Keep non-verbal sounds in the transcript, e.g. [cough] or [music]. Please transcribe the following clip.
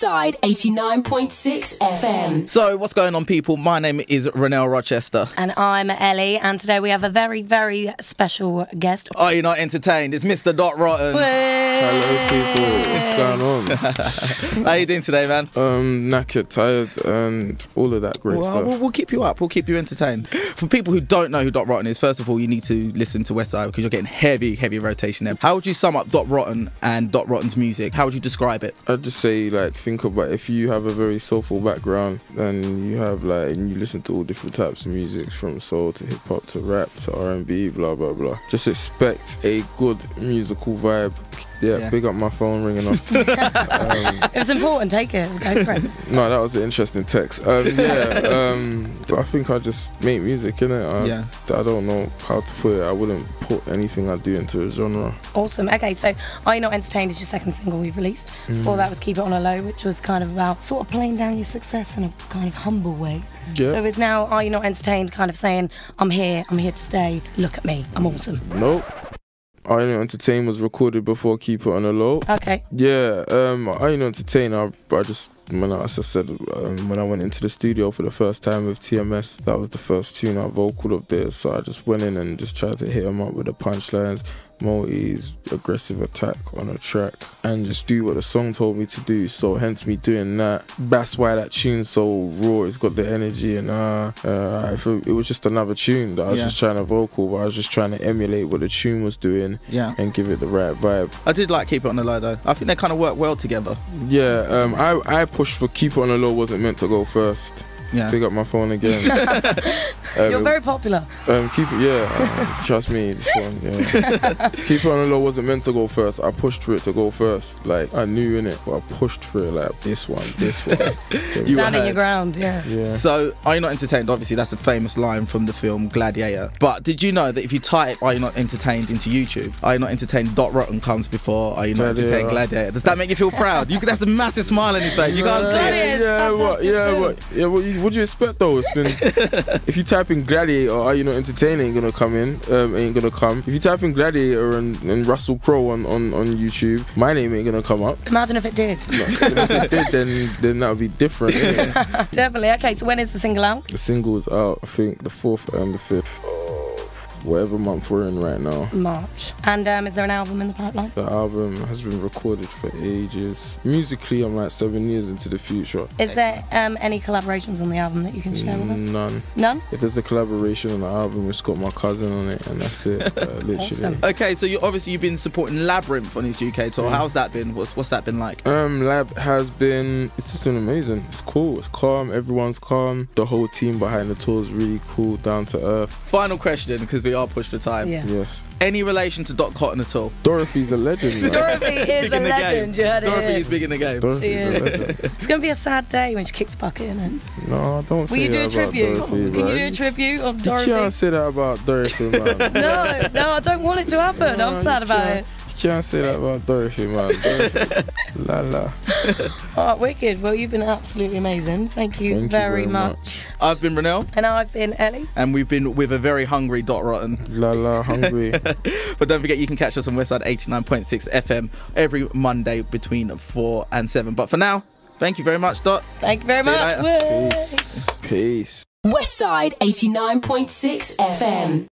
Westside 89.6 FM. So, what's going on, people? My name is Ronell Rochester. And I'm Ellie, and today we have a very, very special guest. Are you not entertained? It's Mr. Dot Rotten. Hello, people. What's going on? [laughs] How you doing today, man? um, knackered, tired, and all of that great Well, stuff. we'll, we'll keep you up. We'll keep you entertained. For people who don't know who Dot Rotten is, first of all, you need to listen to Westside because you're getting heavy, heavy rotation there. How would you sum up Dot Rotten and Dot Rotten's music? How would you describe it? I'd just say, like, think about if you have a very soulful background and you have like, and you listen to all different types of music, from soul to hip hop to rap to R and B, blah blah blah. Just expect a good musical vibe. Yeah, Yeah. big up my phone ringing off. um, [laughs] It was important, take it. Go for it. [laughs] no, that was an interesting text. Um, yeah, um, I think I just make music, innit? I, Yeah. I don't know how to put it. I wouldn't put anything I do into a genre. Awesome. Okay, so Are You Not Entertained is your second single we've released. Before that was Keep It On a Low, which was kind of about sort of playing down your success in a kind of humble way. Yeah. So it's now Are You Not Entertained kind of saying, I'm here, I'm here to stay, look at me, I'm awesome. Nope. I Know Entertain was recorded before Keep It On the Low. Okay. Yeah, um, I Know Entertain, I, I just, when I, as I said, um, when I went into the studio for the first time with TMS, that was the first tune I vocaled up there. So I just went in and just tried to hit them up with the punchlines, multis, aggressive attack on a track, and just do what the song told me to do. So hence me doing that. That's why that tune's so raw. It's got the energy, and uh, uh, I feel it was just another tune that I was Yeah. just trying to vocal, but I was just trying to emulate what the tune was doing Yeah. and give it the right vibe. I did like Keep It On the Low, though. I think they kind of work well together. Yeah, um, I I pushed for keep it on the low. Wasn't meant to go first. Yeah. Pick up my phone again. [laughs] um, You're very popular. um, keep it, yeah. uh, trust me, this one. Yeah. [laughs] keep it on the low wasn't meant to go first. I pushed for it to go first. Like I knew in it, but I pushed for it. Like this one, this one. [laughs] You Standing were your ground, yeah. yeah. So, Are You Not Entertained? Obviously, that's a famous line from the film Gladiator. But did you know that if you type Are You Not Entertained into YouTube, Are You Not Entertained dot rotten comes before Are You Not Gladiator. Entertained Gladiator? Does that make you feel [laughs] proud? You, that's a massive smile on his face. You can't see That it. is yeah, what, fantastic yeah, what, yeah. What, you, what do you expect though? It's been if you type in Gladiator, are you not entertaining? Ain't gonna come in, um, ain't gonna come. If you type in Gladiator and, and Russell Crowe on, on on YouTube, my name ain't gonna come up. Imagine if it did. No, if it did, then [laughs] then that would be different. [laughs] Definitely. Okay, so when is the single out? the single is out, I think the fourth and the fifth, whatever month we're in right now. March. And um, is there an album in the pipeline? The album has been recorded for ages. Musically, I'm like seven years into the future. Is there um, any collaborations on the album that you can share with us? None. None? If there's a collaboration on the album, it's got my cousin on it, and that's it. Uh, [laughs] literally. Awesome. Okay, so you obviously you've been supporting Labrinth on his UK tour. Mm. How's that been? What's what's that been like? Um, Lab has been. It's just been amazing. It's cool. It's calm. Everyone's calm. The whole team behind the tour is really cool, down to earth. Final question because we are pushed for time. Yeah. Yes. Any relation to Dot Cotton at all? Dorothy's a legend. [laughs] man. Dorothy is Big a legend. You heard it Dorothy here. is big in the game. Dorothy's She a legend. It's going to be a sad day when she kicks bucket in it. No, I don't Will say you do a tribute? Dorothy, Can you do a tribute of You Dorothy? can't say that about Dorothy, man. [laughs] No, no, I don't want it to happen. No, I'm sad about can't. it. You can't say that about Dorothy, man. Dorothy. [laughs] la la. Oh, wicked. Well, you've been absolutely amazing. Thank you, Thank you very, very much. I've been Ronell, And I've been Ellie. and we've been with a very hungry Dot Rotten. La la, hungry. [laughs] But don't forget, you can catch us on Westside 89.6 FM every Monday between 4 and 7. But for now, thank you very much, Dot. Thank you very See you much. later. Peace. Peace. Westside 89.6 FM.